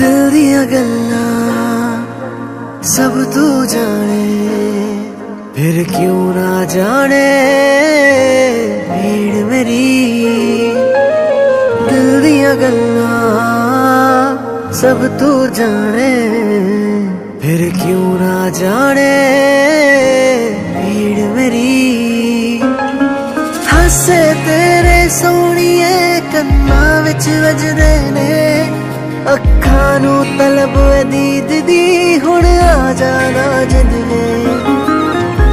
ਦਿਲ ਦੀਆਂ ਗੱਲਾਂ ਸਭ ਤੂੰ ਜਾਣੇ। ਫਿਰ ਕਿਉਂ ਨਾ ਜਾਣੇ ਭੀੜ ਮੇਰੀ? ਦਿਲ ਦੀਆਂ ਗੱਲਾਂ ਸਭ ਤੂੰ ਜਾਣੇ। ਫਿਰ ਕਿਉਂ ਨਾ ਜਾਣੇ ਭੀੜ ਮੇਰੀ? ਹੱਸੇ ਤੇਰੇ ਸੋਹਣੀਏ ਕੰਨਾਂ ਵਿੱਚ ਵੱਜਦੇ ਨੇ। ਅੱਖਾਂ ਨੂੰ ਤਲਬ ਦੀਦ ਦੀ, ਹੁਣ ਆ ਜਾਣਾ ਜਿੰਦਵੇ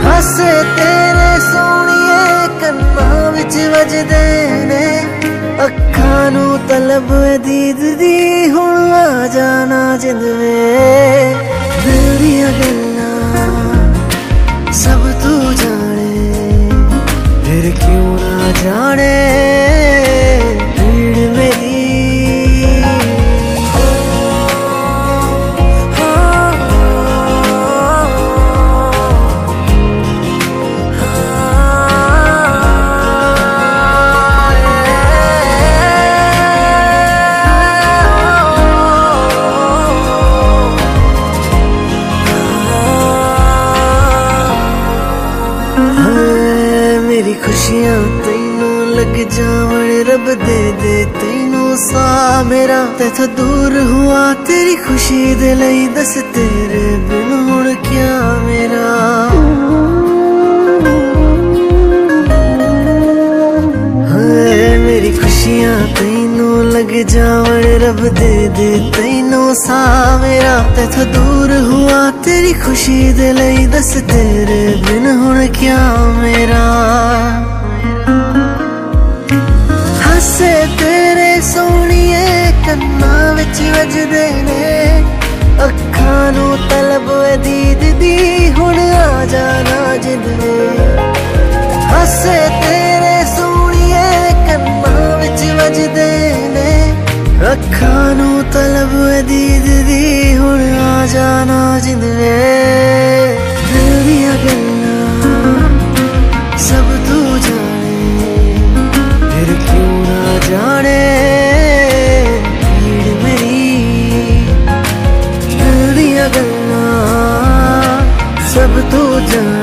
ਹੱਸੇ ਤੇਰੇ ਸੋਹਣੀਏ ਕੰਨਾਂ ਵਿੱਚ ਵੱਜਦੇ ਨੇ। ਅੱਖਾਂ ਨੂੰ ਤਲਬ ਦੀਦ ਦੀ, ਹੁਣ ਆ ਜਾਣਾ ਜਿੰਦਵੇ ਖੁਸ਼ੀਆਂ ਤੈਨੂੰ ਲੱਗ ਜਾਵਣ, ਰੱਬ ਦੇ ਦੇ ਤੈਨੂੰ ਸਾ ਮੇਰਾ। ਤੇਥੋਂ ਦੂਰ ਹੁਆ, ਤੇਰੀ ਖੁਸ਼ੀ ਦੇ ਲਈ ਦੱਸ ਤੇਰੇ ਬਿਨ ਹੁਣ ਕਿਆ ਮੇਰਾ। ਜਾਵਾਂ ਮੇਰੀ ਖੁਸ਼ੀਆਂ ਤੈਨੂੰ ਲੱਗ ਜਾਵਣ ਰੱਬ ਦੇ ਦੇ ਤੈਨੂੰ ਸਾ ਮੇਰਾ ਤੇਥੋਂ ਦੂਰ ਹੁਆ। ਤੇਰੀ ਖੁਸ਼ੀ ਦੇ ਲਈ ਦੱਸ ਤੇਰੇ ਬਿਨ ਹੁਣ ਕਿਆ ਮੇਰਾ? ਹੱਸੇ ਤੇਰੇ ਸੋਹਣੀਏ ਕੰਨਾਂ ਵਿੱਚ ਵੱਜਦੇ ਨੇ। ਅੱਖਾਂ ਨੂੰ ਤਲਬ ਦੀਦ ਦੀ। ਤਲਬ ਦੀਦ ਦੀ ਹੁਣ ਆ ਜਾਣਾ ਜਿੰਦਵੇ ਦਿਲ ਦੀਆਂ ਗੱਲਾਂ ਸਭ ਤੂੰ ਜਾਣੇ। ਫਿਰ ਕਿਉਂ ਨਾ ਜਾਣੇ ਭੀੜ ਮੇਰੀ? ਦਿਲ ਦੀਆਂ ਗੱਲਾਂ ਸਭ ਤੂੰ ਜਾਣੇ।